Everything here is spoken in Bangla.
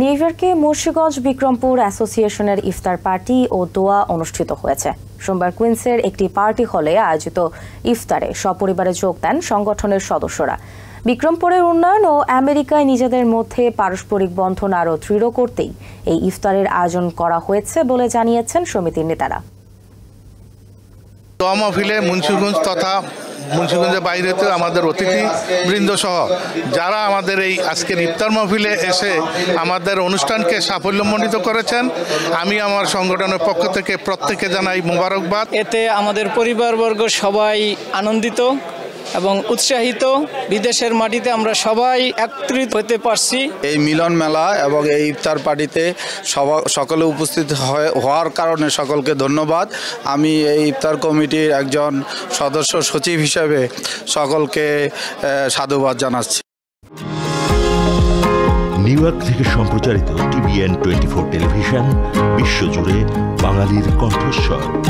নিউ ইয়র্কে মুর্শিগঞ্জ বিক্রমপুর অ্যাসোসিয়েশনের ইফতার পার্টি ও দোয়া অনুষ্ঠিত হয়েছে। সোমবার কুইন্সের একটি পার্টি হলে আয়োজিত ইফতারে সপরিবারে যোগ দেন সংগঠনের সদস্যরা। বিক্রমপুরের উন্নয়ন ও আমেরিকায় নিজেদের মধ্যে পারস্পরিক বন্ধন আরও দৃঢ় করতেই এই ইফতারের আয়োজন করা হয়েছে বলে জানিয়েছেন সমিতির নেতারা। দোয়া অফিলে মুন্সিগঞ্জ তথা মুন্সিগঞ্জের বাইরেতে আমাদের অতিথি বৃন্দ সহ যারা আমাদের এই আজকের ইফতার মহফিলে এসে আমাদের অনুষ্ঠানকে সাফল্যমণ্ডিত করেছেন, আমি আমার সংগঠনের পক্ষ থেকে প্রত্যেকে জানাই মোবারকবাদ। এতে আমাদের পরিবারবর্গ সবাই আনন্দিত। এবং উৎসাহিত বিদেশের মাটিতে আমরা সবাই একত্রিত হতে পারছি। এই মিলন মেলা এবং এই ইফতার পার্টিতে সবা- সকলে উপস্থিত হয়ে- হওয়ার কারণে সকলকে ধন্যবাদ। আমি এই ইফতার কমিটির একজন সদস্য সচিব হিসেবে সকলকে সাধুবাদ জানাচ্ছি। নিউ ইয়র্ক থেকে সম্প্রচারিত টিভিএন টোয়েন্টি ফোর টেলিভিশন বিশ্বজুড়ে বাঙালির কণ্ঠস্বর।